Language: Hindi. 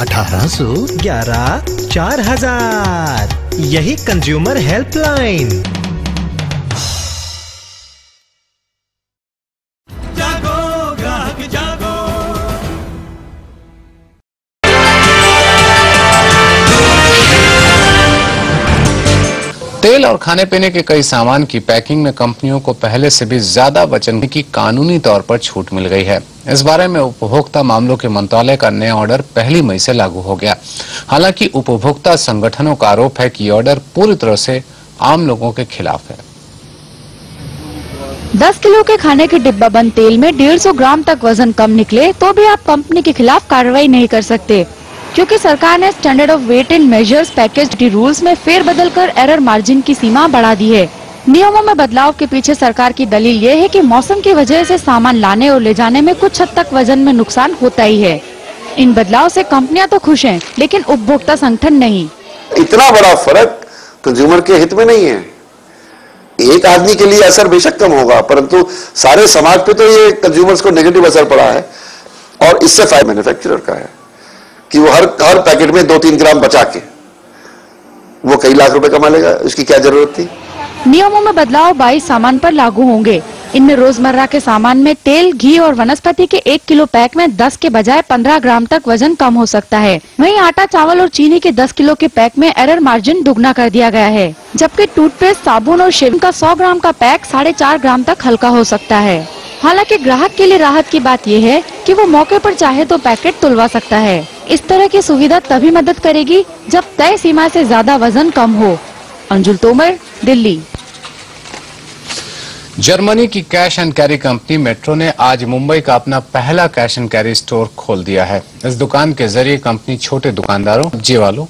अठारह सौ ग्यारह चार हज़ार। यही कंज्यूमर हेल्पलाइन तेल और खाने पीने के कई सामान की पैकिंग में कंपनियों को पहले से भी ज़्यादा वचन की कानूनी तौर पर छूट मिल गई है। इस बारे में उपभोक्ता मामलों के मंत्रालय का नया ऑर्डर पहली मई से लागू हो गया। हालाँकि उपभोक्ता संगठनों का आरोप है कि ऑर्डर पूरी तरह से आम लोगों के खिलाफ है। 10 किलो के खाने के डिब्बा बंद तेल में 150 ग्राम तक वज़न कम निकले तो भी आप कंपनी के खिलाफ कार्रवाई नहीं कर सकते। क्योंकि सरकार ने standard of weight and measures package rules में फेर बदल कर एरर मार्जिन की सीमा बढ़ा दी है। नियमों में बदलाव के पीछे सरकार की दलील ये है कि मौसम की वजह से सामान लाने और ले जाने में कुछ हद तक वज़न में नुकसान होता ही है। इन बदलाव से कंपनियाँ तो खुश हैं, लेकिन उपभोक्ता संगठन नहीं। इतना बड़ा फ़र्क कंज्यूमर के हित में नहीं है। एक आदमी के लिए असर बेशक कम होगा परंतु सारे समाज पे तो ये कंज्यूमर्स को नेगेटिव असर पड़ा है और इससे फ़ायदा मैन्युफैक्चरर का है। कि वो हर हर पैकेट में दो तीन ग्राम बचा के वो कई लाख रुपए कमा लेगा, उसकी क्या ज़रूरत थी? नियमों में बदलाव 22 सामान पर लागू होंगे। इनमें रोज़मर्रा के सामान में तेल, घी और वनस्पति के एक किलो पैक में 10 के बजाय 15 ग्राम तक वज़न कम हो सकता है। वहीं आटा, चावल और चीनी के 10 किलो के पैक में एरर मार्जिन दुगना कर दिया गया है, जबकि टूथपेस्ट, साबुन और शेविंग का 100 ग्राम का पैक साढ़े चार ग्राम तक हल्का हो सकता है। हालाँकि ग्राहक के लिए राहत की बात यह है कि वो मौके पर चाहे तो पैकेट तुलवा सकता है। इस तरह की सुविधा तभी मदद करेगी जब तय सीमा से ज़्यादा वज़न कम हो। अंजुल तोमर, दिल्ली। जर्मनी की cash and carry company Metro ने आज मुंबई का अपना पहला कैश एंड कैरी स्टोर खोल दिया है। इस दुकान के ज़रिए कंपनी छोटे दुकानदारों सब्ज़ी वालों